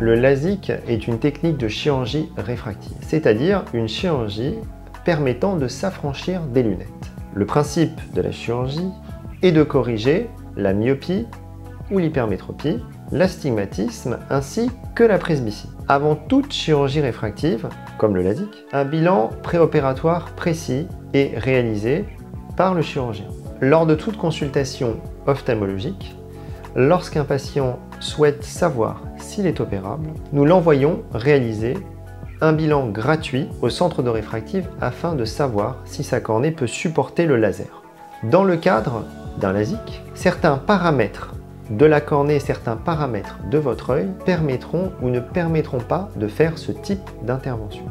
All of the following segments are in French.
Le LASIK est une technique de chirurgie réfractive, c'est-à-dire une chirurgie permettant de s'affranchir des lunettes. Le principe de la chirurgie est de corriger la myopie ou l'hypermétropie, l'astigmatisme ainsi que la presbytie. Avant toute chirurgie réfractive, comme le LASIK, un bilan préopératoire précis est réalisé par le chirurgien. Lors de toute consultation ophtalmologique, lorsqu'un patient souhaite savoir s'il est opérable, nous l'envoyons réaliser un bilan gratuit au centre de réfractive afin de savoir si sa cornée peut supporter le laser. Dans le cadre d'un LASIK, certains paramètres de la cornée, certains paramètres de votre œil permettront ou ne permettront pas de faire ce type d'intervention.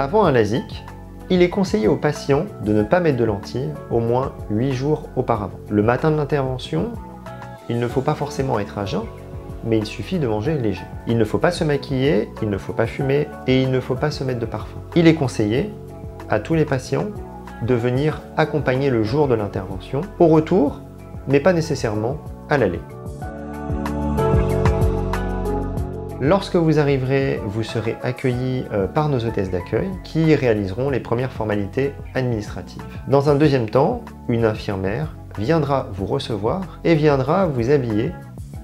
Avant un LASIK, il est conseillé aux patients de ne pas mettre de lentilles au moins 8 jours auparavant. Le matin de l'intervention, il ne faut pas forcément être à jeun, mais il suffit de manger léger. Il ne faut pas se maquiller, il ne faut pas fumer et il ne faut pas se mettre de parfum. Il est conseillé à tous les patients de venir accompagner le jour de l'intervention au retour, mais pas nécessairement à l'aller. Lorsque vous arriverez, vous serez accueilli euh, par nos hôtesses d'accueil qui réaliseront les premières formalités administratives. Dans un deuxième temps, une infirmière viendra vous recevoir et viendra vous habiller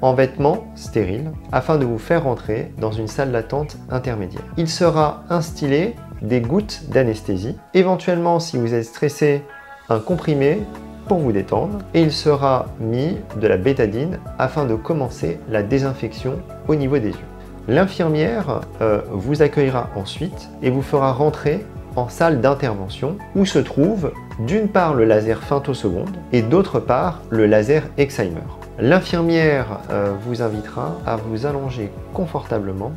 en vêtements stériles afin de vous faire rentrer dans une salle d'attente intermédiaire. Il sera instillé des gouttes d'anesthésie, éventuellement si vous êtes stressé, un comprimé pour vous détendre et il sera mis de la bétadine afin de commencer la désinfection au niveau des yeux. L'infirmière euh, vous accueillera ensuite et vous fera rentrer en salle d'intervention où se trouve d'une part le laser femtoseconde et d'autre part le laser Excimer. L'infirmière euh, vous invitera à vous allonger confortablement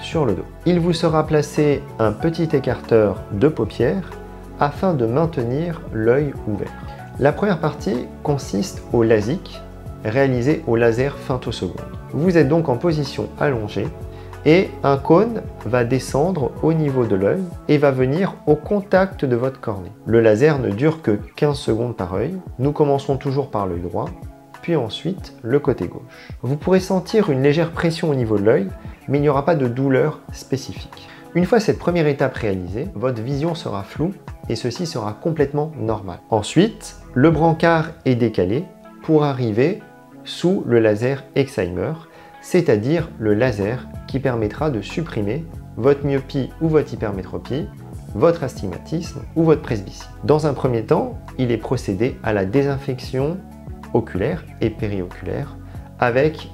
sur le dos. Il vous sera placé un petit écarteur de paupières afin de maintenir l'œil ouvert. La première partie consiste au LASIK réalisé au laser femtoseconde. Vous êtes donc en position allongée et un cône va descendre au niveau de l'œil et va venir au contact de votre cornée. Le laser ne dure que 15 secondes par œil. Nous commençons toujours par l'œil droit, puis ensuite le côté gauche. Vous pourrez sentir une légère pression au niveau de l'œil, mais il n'y aura pas de douleur spécifique. Une fois cette première étape réalisée, votre vision sera floue et ceci sera complètement normal. Ensuite, le brancard est décalé pour arriver sous le laser Excimer c'est-à-dire le laser qui permettra de supprimer votre myopie ou votre hypermétropie, votre astigmatisme ou votre presbytie. Dans un premier temps, il est procédé à la désinfection oculaire et périoculaire avec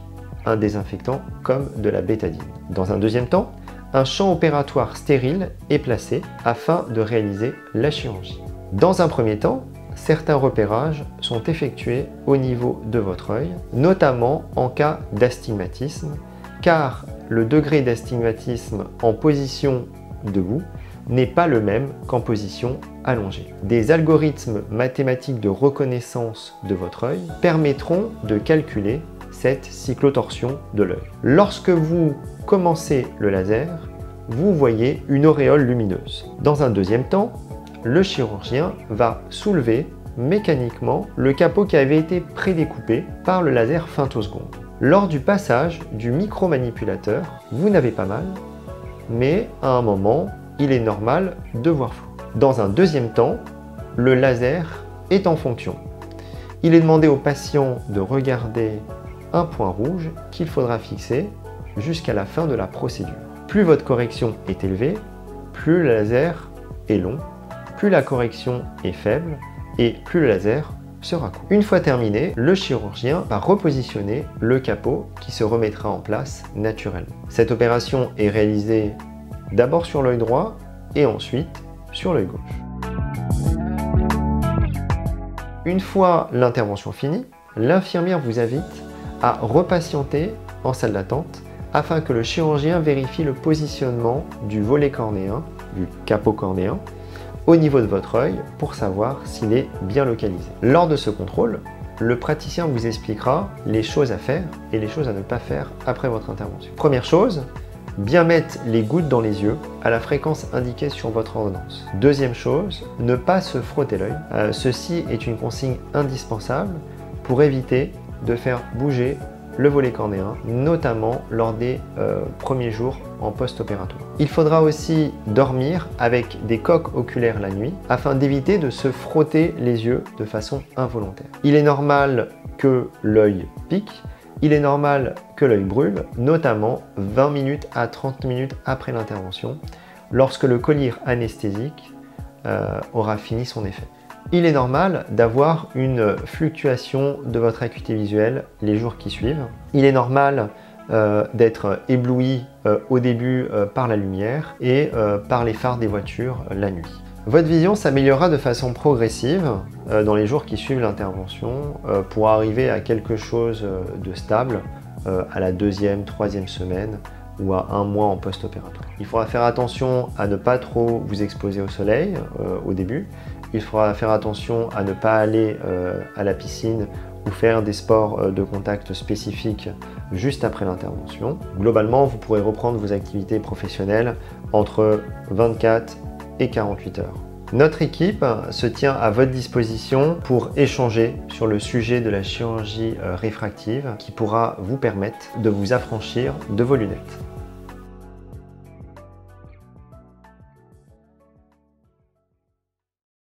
un désinfectant comme de la bétadine. Dans un deuxième temps, un champ opératoire stérile est placé afin de réaliser la chirurgie. Dans un premier temps, certains repérages sont effectués au niveau de votre œil, notamment en cas d'astigmatisme, car le degré d'astigmatisme en position debout n'est pas le même qu'en position allongée. Des algorithmes mathématiques de reconnaissance de votre œil permettront de calculer cette cyclotorsion de l'œil. Lorsque vous commencez le laser, vous voyez une auréole lumineuse. Dans un deuxième temps, le chirurgien va soulever mécaniquement le capot qui avait été prédécoupé par le laser femtoseconde. Lors du passage du micro-manipulateur, vous n'avez pas mal, mais à un moment, il est normal de voir flou. Dans un deuxième temps, le laser est en fonction. Il est demandé au patient de regarder un point rouge qu'il faudra fixer jusqu'à la fin de la procédure. Plus votre correction est élevée, plus le laser est long plus la correction est faible et plus le laser sera court. Une fois terminé, le chirurgien va repositionner le capot qui se remettra en place naturellement. Cette opération est réalisée d'abord sur l'œil droit et ensuite sur l'œil gauche. Une fois l'intervention finie, l'infirmière vous invite à repatienter en salle d'attente afin que le chirurgien vérifie le positionnement du volet cornéen, du capot cornéen, au niveau de votre œil pour savoir s'il est bien localisé. Lors de ce contrôle, le praticien vous expliquera les choses à faire et les choses à ne pas faire après votre intervention. Première chose, bien mettre les gouttes dans les yeux à la fréquence indiquée sur votre ordonnance. Deuxième chose, ne pas se frotter l'œil. Euh, ceci est une consigne indispensable pour éviter de faire bouger le volet cornéen, notamment lors des euh, premiers jours en post-opératoire. Il faudra aussi dormir avec des coques oculaires la nuit afin d'éviter de se frotter les yeux de façon involontaire. Il est normal que l'œil pique, il est normal que l'œil brûle, notamment 20 minutes à 30 minutes après l'intervention, lorsque le collier anesthésique euh, aura fini son effet. Il est normal d'avoir une fluctuation de votre acuité visuelle les jours qui suivent. Il est normal euh, d'être ébloui euh, au début par la lumière et par les phares des voitures la nuit. Votre vision s'améliorera de façon progressive euh, dans les jours qui suivent l'intervention euh, pour arriver à quelque chose euh, de stable à la deuxième, troisième semaine ou à un mois en post-opératoire. Il faudra faire attention à ne pas trop vous exposer au soleil au début. Il faudra faire attention à ne pas aller à la piscine ou faire des sports de contact spécifiques juste après l'intervention. Globalement, vous pourrez reprendre vos activités professionnelles entre 24 et 48 heures. Notre équipe se tient à votre disposition pour échanger sur le sujet de la chirurgie euh, réfractive qui pourra vous permettre de vous affranchir de vos lunettes.